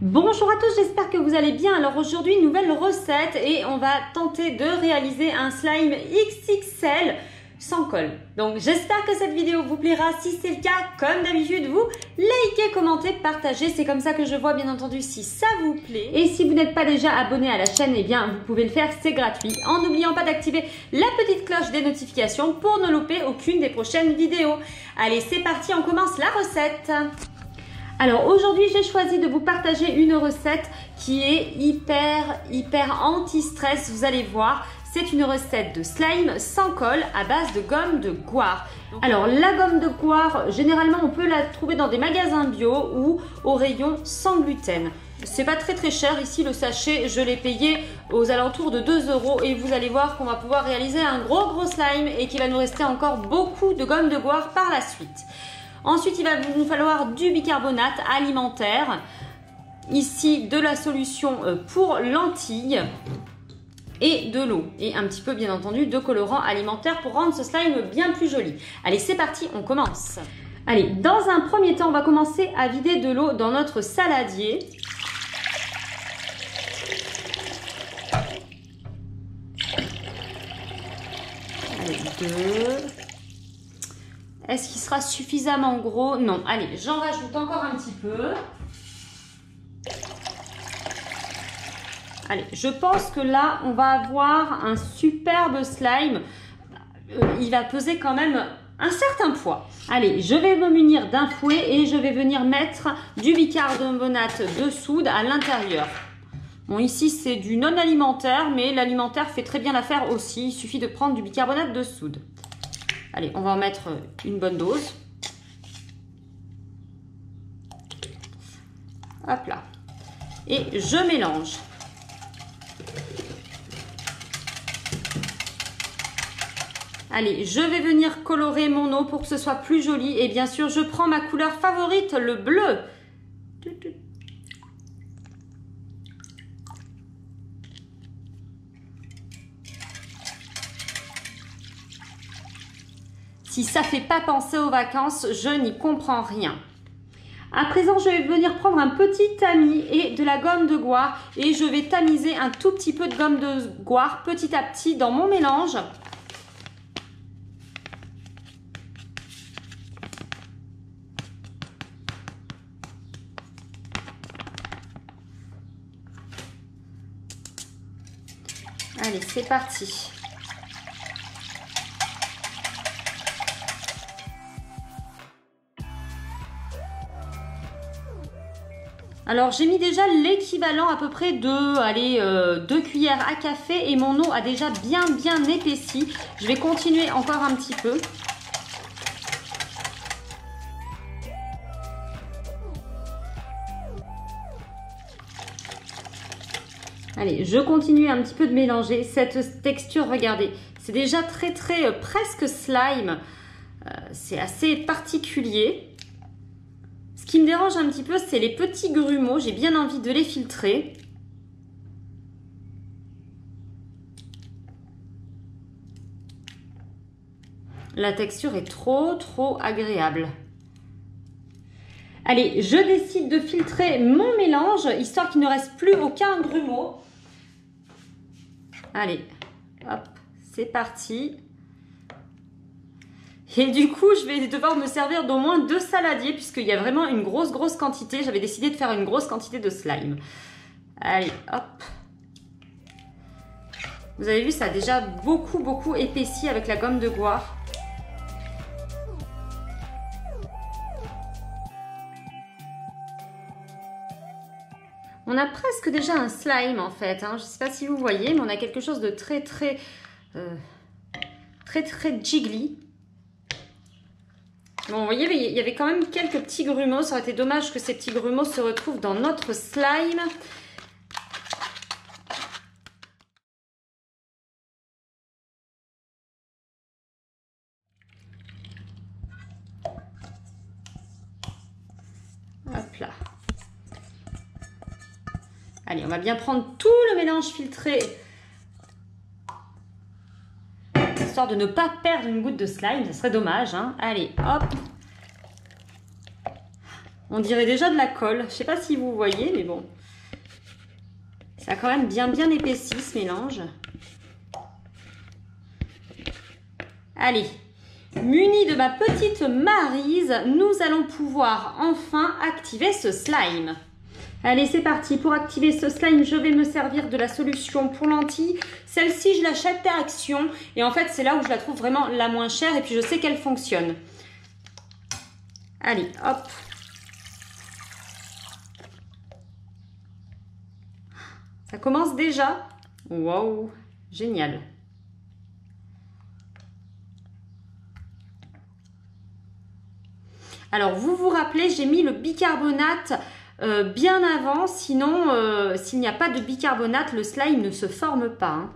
Bonjour à tous, j'espère que vous allez bien. Alors aujourd'hui, nouvelle recette et on va tenter de réaliser un slime XXL sans colle. Donc j'espère que cette vidéo vous plaira. Si c'est le cas, comme d'habitude, vous likez, commentez, partagez. C'est comme ça que je vois bien entendu si ça vous plaît. Et si vous n'êtes pas déjà abonné à la chaîne, eh bien vous pouvez le faire, c'est gratuit. En n'oubliant pas d'activer la petite cloche des notifications pour ne louper aucune des prochaines vidéos. Allez, c'est parti, on commence la recette. Alors aujourd'hui, j'ai choisi de vous partager une recette qui est hyper, hyper anti-stress, vous allez voir. C'est une recette de slime sans colle à base de gomme de goire. Alors la gomme de goire, généralement on peut la trouver dans des magasins bio ou au rayon sans gluten. C'est pas très très cher. Ici le sachet, je l'ai payé aux alentours de 2 euros et vous allez voir qu'on va pouvoir réaliser un gros gros slime et qu'il va nous rester encore beaucoup de gomme de goire par la suite. Ensuite, il va nous falloir du bicarbonate alimentaire. Ici, de la solution euh, pour lentilles et de l'eau. Et un petit peu, bien entendu, de colorant alimentaire pour rendre ce slime bien plus joli. Allez, c'est parti, on commence. Allez, dans un premier temps, on va commencer à vider de l'eau dans notre saladier. Allez, deux. Est-ce qu'il sera suffisamment gros? Non. Allez, j'en rajoute encore un petit peu. Allez, je pense que là, on va avoir un superbe slime. Euh, il va peser quand même un certain poids. Allez, je vais me munir d'un fouet et je vais venir mettre du bicarbonate de soude à l'intérieur. Bon, ici, c'est du non alimentaire, mais l'alimentaire fait très bien l'affaire aussi. Il suffit de prendre du bicarbonate de soude. Allez, on va en mettre une bonne dose. Hop là. Et je mélange. Allez, je vais venir colorer mon eau pour que ce soit plus joli. Et bien sûr, je prends ma couleur favorite, le bleu. Si ça fait pas penser aux vacances, je n'y comprends rien. À présent, je vais venir prendre un petit tamis et de la gomme de goire et je vais tamiser un tout petit peu de gomme de goire petit à petit dans mon mélange. Allez, c'est parti. Alors j'ai mis déjà l'équivalent à peu près de allez, euh, 2 cuillères à café et mon eau a déjà bien bien épaissi. Je vais continuer encore un petit peu. Allez, je continue un petit peu de mélanger cette texture, regardez, c'est déjà très très euh, presque slime. Euh, c'est assez particulier. Qui me dérange un petit peu, c'est les petits grumeaux. J'ai bien envie de les filtrer. La texture est trop, trop agréable. Allez, je décide de filtrer mon mélange, histoire qu'il ne reste plus aucun grumeau. Allez, hop, c'est parti. Et du coup, je vais devoir me servir d'au moins deux saladiers puisqu'il y a vraiment une grosse, grosse quantité. J'avais décidé de faire une grosse quantité de slime. Allez, hop. Vous avez vu, ça a déjà beaucoup, beaucoup épaissi avec la gomme de goire. On a presque déjà un slime en fait. Hein. Je ne sais pas si vous voyez, mais on a quelque chose de très, très, euh, très, très jiggly. Bon, vous voyez, il y avait quand même quelques petits grumeaux. Ça aurait été dommage que ces petits grumeaux se retrouvent dans notre slime. Hop là. Allez, on va bien prendre tout le mélange filtré de ne pas perdre une goutte de slime. Ce serait dommage. Hein. Allez, hop. On dirait déjà de la colle. Je sais pas si vous voyez, mais bon. Ça a quand même bien bien épaissi ce mélange. Allez, muni de ma petite marise, nous allons pouvoir enfin activer ce slime. Allez, c'est parti. Pour activer ce slime, je vais me servir de la solution pour lentilles. Celle-ci, je l'achète à Action. Et en fait, c'est là où je la trouve vraiment la moins chère. Et puis, je sais qu'elle fonctionne. Allez, hop. Ça commence déjà. Waouh, génial. Alors, vous vous rappelez, j'ai mis le bicarbonate euh, bien avant, sinon, euh, s'il n'y a pas de bicarbonate, le slime ne se forme pas. Hein.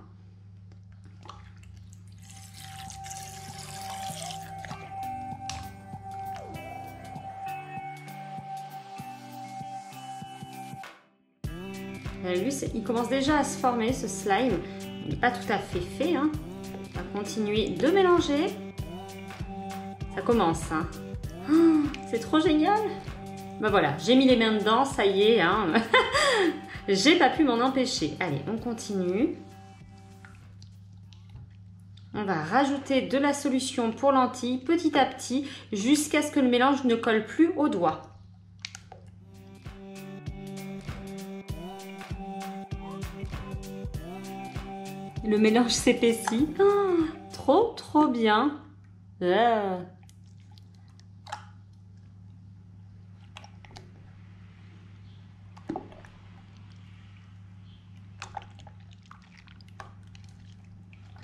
Lui, il commence déjà à se former, ce slime. Il n'est pas tout à fait fait. Hein. On va continuer de mélanger. Ça commence. Hein. Oh, c'est trop génial ben voilà, j'ai mis les mains dedans, ça y est. Hein. j'ai pas pu m'en empêcher. Allez, on continue. On va rajouter de la solution pour lentilles petit à petit jusqu'à ce que le mélange ne colle plus au doigt. Le mélange s'épaissit. Oh, trop, trop bien. Ah.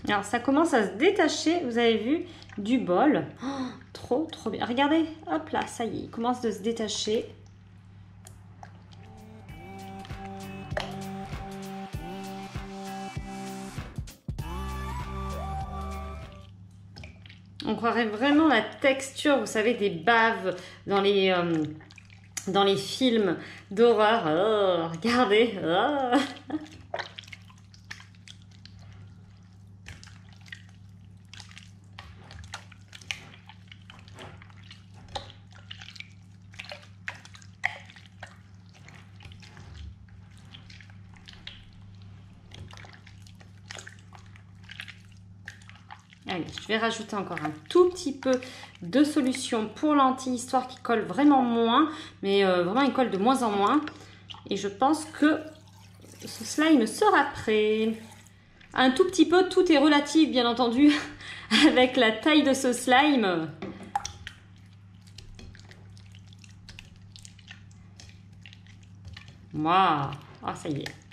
Alors, ça commence à se détacher, vous avez vu, du bol. Trop, trop bien. Regardez, hop là, ça y est, il commence de se détacher. On croirait vraiment la texture, vous savez, des baves dans les, euh, dans les films d'horreur. Oh, regardez. Oh. Allez, je vais rajouter encore un tout petit peu de solution pour lentilles, histoire qu'il colle vraiment moins, mais euh, vraiment il colle de moins en moins. Et je pense que ce slime sera prêt. Un tout petit peu, tout est relatif bien entendu avec la taille de ce slime. Waouh, ah ça y est.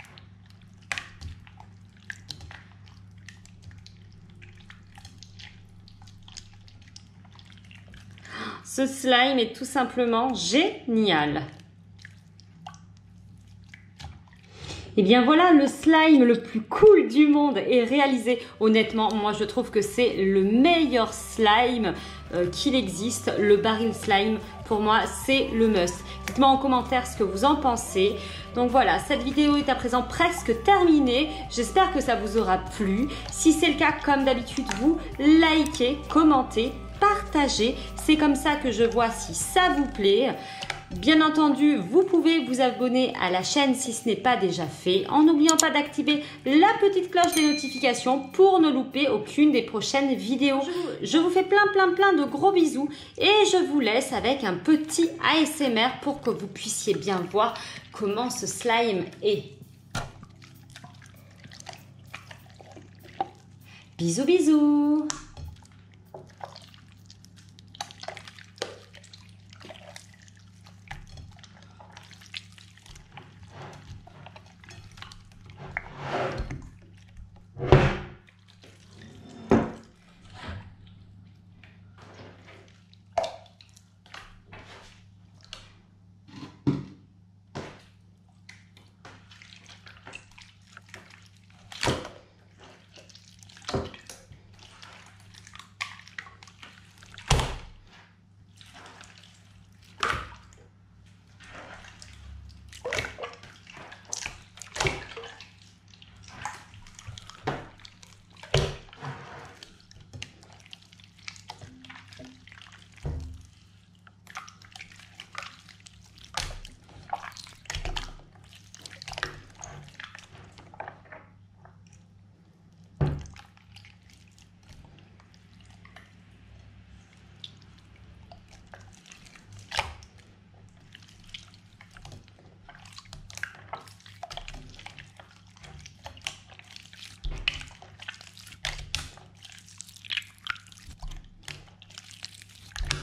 Ce slime est tout simplement génial. Et eh bien voilà, le slime le plus cool du monde est réalisé. Honnêtement, moi je trouve que c'est le meilleur slime euh, qu'il existe. Le baril slime, pour moi, c'est le must. Dites-moi en commentaire ce que vous en pensez. Donc voilà, cette vidéo est à présent presque terminée. J'espère que ça vous aura plu. Si c'est le cas, comme d'habitude, vous likez, commentez, partagez. C'est comme ça que je vois si ça vous plaît. Bien entendu, vous pouvez vous abonner à la chaîne si ce n'est pas déjà fait, en n'oubliant pas d'activer la petite cloche des notifications pour ne louper aucune des prochaines vidéos. Je vous fais plein plein plein de gros bisous et je vous laisse avec un petit ASMR pour que vous puissiez bien voir comment ce slime est. Bisous bisous